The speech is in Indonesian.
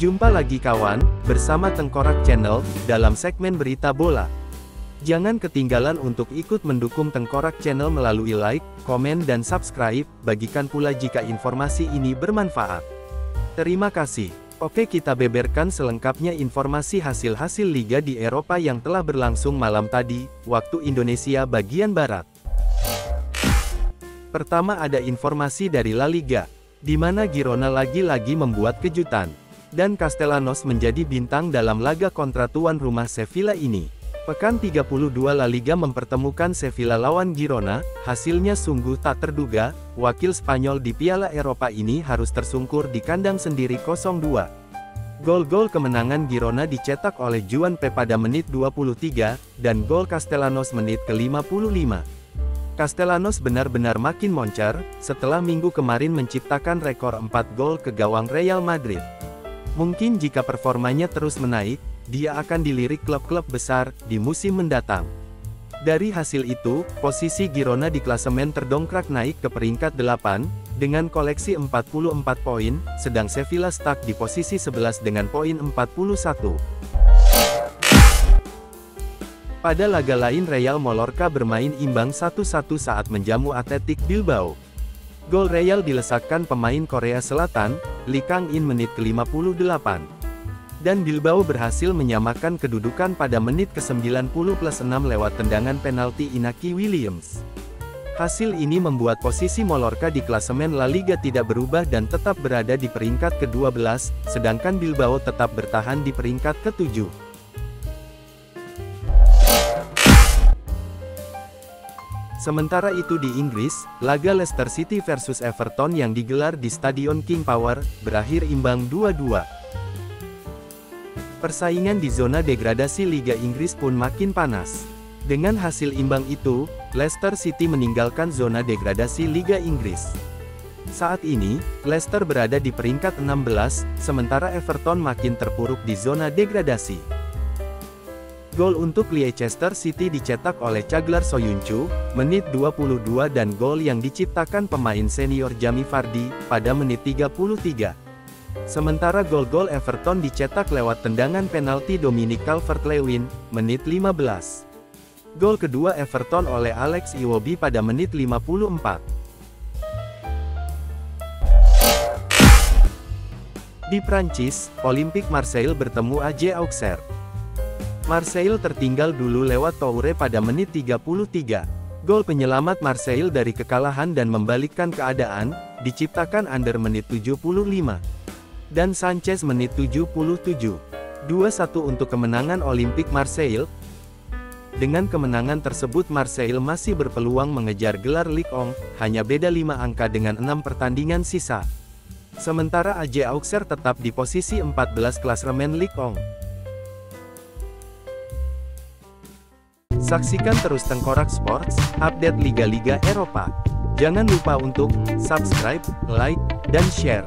Jumpa lagi kawan, bersama Tengkorak Channel, dalam segmen berita bola. Jangan ketinggalan untuk ikut mendukung Tengkorak Channel melalui like, komen dan subscribe, bagikan pula jika informasi ini bermanfaat. Terima kasih. Oke kita beberkan selengkapnya informasi hasil-hasil liga di Eropa yang telah berlangsung malam tadi, waktu Indonesia bagian Barat. Pertama ada informasi dari La Liga, di mana Girona lagi-lagi membuat kejutan. Dan Castellanos menjadi bintang dalam laga kontra tuan rumah Sevilla ini. Pekan 32 La Liga mempertemukan Sevilla lawan Girona, hasilnya sungguh tak terduga, wakil Spanyol di Piala Eropa ini harus tersungkur di kandang sendiri 0-2. Gol-gol kemenangan Girona dicetak oleh Juan P pada menit 23, dan gol Castellanos menit ke-55. Castellanos benar-benar makin moncer, setelah minggu kemarin menciptakan rekor 4 gol ke gawang Real Madrid. Mungkin jika performanya terus menaik, dia akan dilirik klub-klub besar di musim mendatang. Dari hasil itu, posisi Girona di klasemen terdongkrak naik ke peringkat 8, dengan koleksi 44 poin, sedang Sevilla stuck di posisi 11 dengan poin 41. Pada laga lain Real Mallorca bermain imbang 1-1 saat menjamu Atletik Bilbao. Gol Real dilesakkan pemain Korea Selatan, Lee Kang-in menit ke-58 dan Bilbao berhasil menyamakan kedudukan pada menit ke-90 plus 6 lewat tendangan penalti Inaki Williams. Hasil ini membuat posisi Mallorca di klasemen La Liga tidak berubah dan tetap berada di peringkat ke-12, sedangkan Bilbao tetap bertahan di peringkat ke-7. Sementara itu di Inggris, laga Leicester City versus Everton yang digelar di Stadion King Power, berakhir imbang 2-2. Persaingan di zona degradasi Liga Inggris pun makin panas. Dengan hasil imbang itu, Leicester City meninggalkan zona degradasi Liga Inggris. Saat ini, Leicester berada di peringkat 16, sementara Everton makin terpuruk di zona degradasi. Gol untuk Leicester City dicetak oleh Caglar Soyuncu, menit 22 dan gol yang diciptakan pemain senior Jamie Vardy, pada menit 33. Sementara gol-gol Everton dicetak lewat tendangan penalti Dominic Calvert-Lewin, menit 15. Gol kedua Everton oleh Alex Iwobi pada menit 54. Di Prancis, Olympique Marseille bertemu AJ Auxerre. Marseille tertinggal dulu lewat Toure pada menit 33. Gol penyelamat Marseille dari kekalahan dan membalikkan keadaan, diciptakan under menit 75 dan Sanchez menit 77. 2-1 untuk kemenangan Olimpik Marseille. Dengan kemenangan tersebut Marseille masih berpeluang mengejar gelar Ligue 1, hanya beda 5 angka dengan 6 pertandingan sisa. Sementara AJ Auxerre tetap di posisi 14 klasemen Ligue 1. Saksikan terus Tengkorak Sports, update Liga-Liga Eropa. Jangan lupa untuk subscribe, like, dan share.